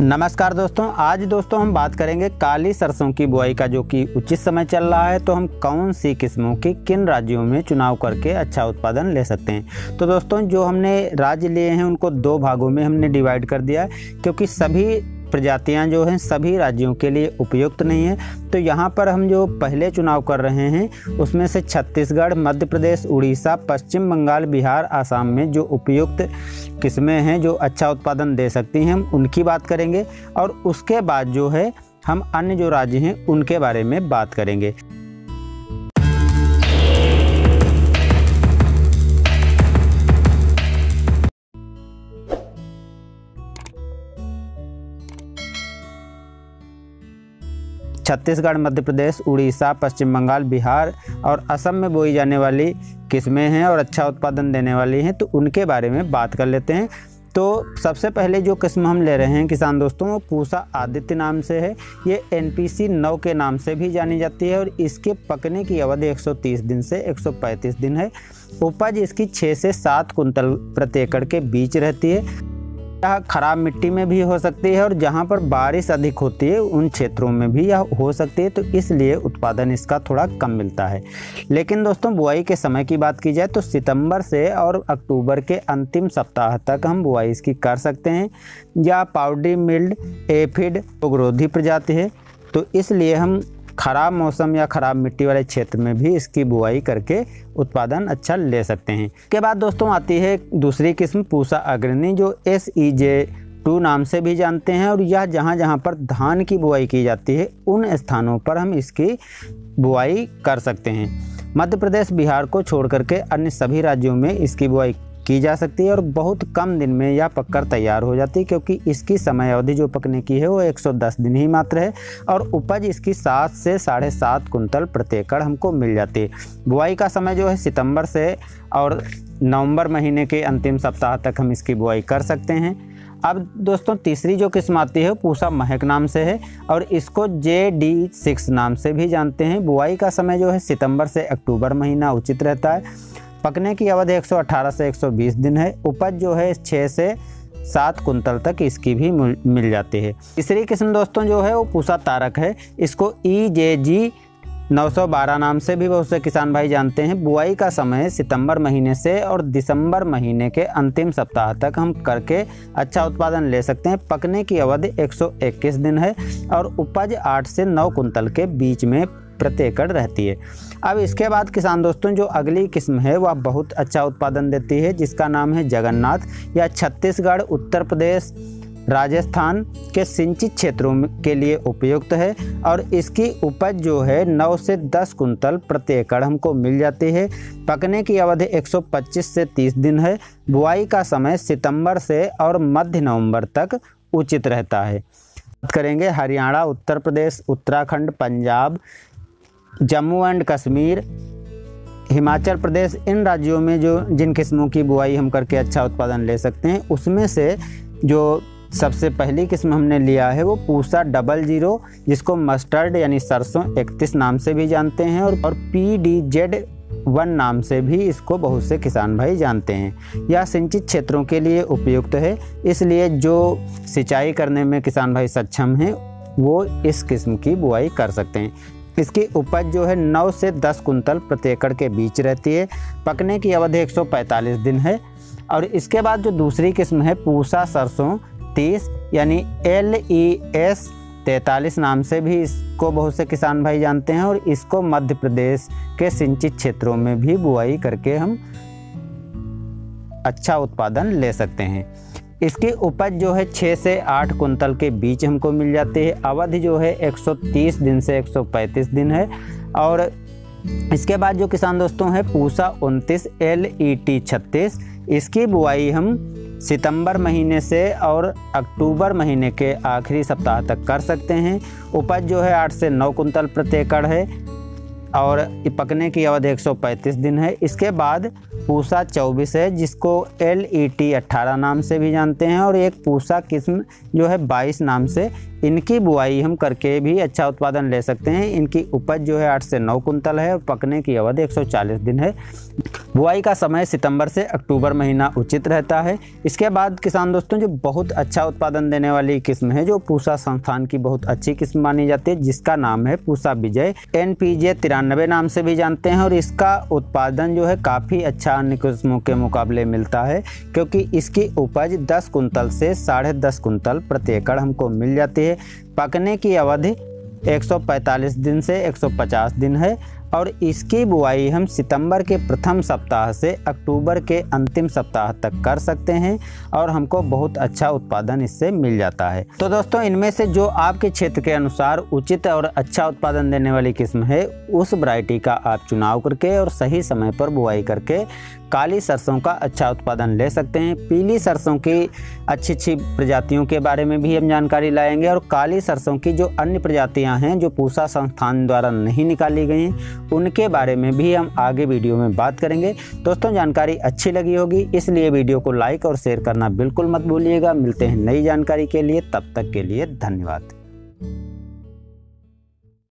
नमस्कार दोस्तों, आज दोस्तों हम बात करेंगे काली सरसों की बुआई का, जो कि उचित समय चल रहा है। तो हम कौन सी किस्मों की, किन राज्यों में चुनाव करके अच्छा उत्पादन ले सकते हैं? तो दोस्तों, जो हमने राज्य लिए हैं, उनको दो भागों में हमने डिवाइड कर दिया है, क्योंकि सभी प्रजातियाँ जो हैं सभी राज्यों के लिए उपयुक्त नहीं है। तो यहाँ पर हम जो पहले चुनाव कर रहे हैं, उसमें से छत्तीसगढ़, मध्य प्रदेश, उड़ीसा, पश्चिम बंगाल, बिहार, आसाम में जो उपयुक्त किस्में हैं, जो अच्छा उत्पादन दे सकती हैं, हम उनकी बात करेंगे और उसके बाद जो है हम अन्य जो राज्य हैं, उनके बारे में बात करेंगे। छत्तीसगढ़, मध्य प्रदेश, उड़ीसा, पश्चिम बंगाल, बिहार और असम में बोई जाने वाली किस्में हैं और अच्छा उत्पादन देने वाली हैं तो उनके बारे में बात कर लेते हैं। तो सबसे पहले जो किस्म हम ले रहे हैं, किसान दोस्तों, वो पूसा आदित्य नाम से है। ये एन पी सी नौ के नाम से भी जानी जाती है और इसके पकने की अवधि 130 दिन से 135 दिन है। उपज इसकी 6 से 7 कुंतल प्रति एकड़ के बीच रहती है। यह खराब मिट्टी में भी हो सकती है और जहाँ पर बारिश अधिक होती है, उन क्षेत्रों में भी यह हो सकती है तो इसलिए उत्पादन इसका थोड़ा कम मिलता है। लेकिन दोस्तों, बुआई के समय की बात की जाए तो सितंबर से और अक्टूबर के अंतिम सप्ताह तक हम बुआई इसकी कर सकते हैं। या पाउडरी मिल्ड, एफिड रोगरोधी प्रजाति है तो इसलिए हम ख़राब मौसम या ख़राब मिट्टी वाले क्षेत्र में भी इसकी बुआई करके उत्पादन अच्छा ले सकते हैं। के बाद दोस्तों आती है दूसरी किस्म, पूसा अग्रणी, जो एस ई जे टू नाम से भी जानते हैं और यह जहाँ जहाँ पर धान की बुआई की जाती है, उन स्थानों पर हम इसकी बुआई कर सकते हैं। मध्य प्रदेश, बिहार को छोड़ करके अन्य सभी राज्यों में इसकी बुआई की जा सकती है और बहुत कम दिन में यह पककर तैयार हो जाती है, क्योंकि इसकी समय अवधि जो पकने की है वो 110 दिन ही मात्र है और उपज इसकी सात से साढ़े सात कुंतल प्रति एकड़ हमको मिल जाती है। बुआई का समय जो है सितंबर से और नवंबर महीने के अंतिम सप्ताह तक हम इसकी बुआई कर सकते हैं। अब दोस्तों, तीसरी जो किस्म आती है पूसा महक नाम से है और इसको जे डी सिक्स नाम से भी जानते हैं। बुआई का समय जो है सितंबर से अक्टूबर महीना उचित रहता है। पकने की अवधि 118 से 120 दिन है। उपज जो है छः से सात कुंतल तक इसकी भी मिल जाती है। तीसरी किस्म दोस्तों जो है वो पूसा तारक है। इसको ई जे जी 912 नाम से भी बहुत से किसान भाई जानते हैं। बुआई का समय सितंबर महीने से और दिसंबर महीने के अंतिम सप्ताह तक हम करके अच्छा उत्पादन ले सकते हैं। पकने की अवधि 121 दिन है और उपज 8 से 9 कुंतल के बीच में प्रति एकड़ रहती है। अब इसके बाद किसान दोस्तों, जो अगली किस्म है वह बहुत अच्छा उत्पादन देती है, जिसका नाम है जगन्नाथ या छत्तीसगढ़, उत्तर प्रदेश, राजस्थान के सिंचित क्षेत्रों के लिए उपयुक्त है। और इसकी उपज जो है 9 से 10 कुंतल प्रति एकड़ हमको मिल जाती है। पकने की अवधि 125 से 30 दिन है। बुआई का समय सितंबर से और मध्य नवंबर तक उचित रहता है। बात करेंगे हरियाणा, उत्तर प्रदेश, उत्तराखंड, पंजाब जम्मू एंड कश्मीर हिमाचल प्रदेश इन राज्यों में जो जिन किस्मों की बुआई हम करके अच्छा उत्पादन ले सकते हैं उसमें से जो सबसे पहली किस्म हमने लिया है वो पूसा डबल ज़ीरो जिसको मस्टर्ड यानी सरसों इकतीस नाम से भी जानते हैं और, और पी डी जेड वन नाम से भी इसको बहुत से किसान भाई जानते हैं। यह सिंचित क्षेत्रों के लिए उपयुक्त है इसलिए जो सिंचाई करने में किसान भाई सक्षम हैं वो इस किस्म की बुआई कर सकते हैं। इसकी उपज जो है 9 से 10 कुंतल प्रति एकड़ के बीच रहती है। पकने की अवधि 145 दिन है। और इसके बाद जो दूसरी किस्म है, पूसा सरसों 30 यानी एल ई एस तैतालीस नाम से भी इसको बहुत से किसान भाई जानते हैं और इसको मध्य प्रदेश के सिंचित क्षेत्रों में भी बुआई करके हम अच्छा उत्पादन ले सकते हैं। इसकी उपज जो है छः से आठ कुंतल के बीच हमको मिल जाती है। अवधि जो है 130 दिन से 135 दिन है। और इसके बाद जो किसान दोस्तों है, पूसा उनतीस एल ई टी छत्तीस। इसकी बुआई हम सितंबर महीने से और अक्टूबर महीने के आखिरी सप्ताह तक कर सकते हैं। उपज जो है आठ से नौ कुंतल प्रति एकड़ है। और पकने की अवधि 135 दिन है। इसके बाद पूसा 24 है, जिसको एल ई टी अट्ठारह नाम से भी जानते हैं और एक पूसा किस्म जो है 22 नाम से इनकी बुआई हम करके भी अच्छा उत्पादन ले सकते हैं। इनकी उपज जो है आठ से नौ कुंतल है और पकने की अवधि 140 दिन है। बुआई का समय सितंबर से अक्टूबर महीना उचित रहता है। इसके बाद किसान दोस्तों, जो बहुत अच्छा उत्पादन देने वाली किस्म है, जो पूसा संस्थान की बहुत अच्छी किस्म मानी जाती है, जिसका नाम है Pusa Vijay. N P J तिरानबे नाम से भी जानते हैं और इसका उत्पादन जो है काफ़ी अच्छा अन्य किस्मों के मुकाबले मिलता है, क्योंकि इसकी उपज दस कुंतल से साढ़े दस कुंतल प्रति एकड़ हमको मिल जाती है। पकने की अवधि 145 दिन से 150 दिन है और इसकी बुआई हम सितंबर के प्रथम सप्ताह से अक्टूबर के अंतिम सप्ताह तक कर सकते हैं और हमको बहुत अच्छा उत्पादन इससे मिल जाता है। तो दोस्तों, इनमें से जो आपके क्षेत्र के अनुसार उचित और अच्छा उत्पादन देने वाली किस्म है, उस वरायटी का आप चुनाव करके और सही समय पर बुआई करके काली सरसों का अच्छा उत्पादन ले सकते हैं। पीली सरसों की अच्छी अच्छी प्रजातियों के बारे में भी हम जानकारी लाएँगे और काली सरसों की जो अन्य प्रजातियाँ हैं, जो पूसा संस्थान द्वारा नहीं निकाली गई उनके बारे में भी हम आगे वीडियो में बात करेंगे। दोस्तों, जानकारी अच्छी लगी होगी, इसलिए वीडियो को लाइक और शेयर करना बिल्कुल मत भूलिएगा। मिलते हैं नई जानकारी के लिए, तब तक के लिए धन्यवाद।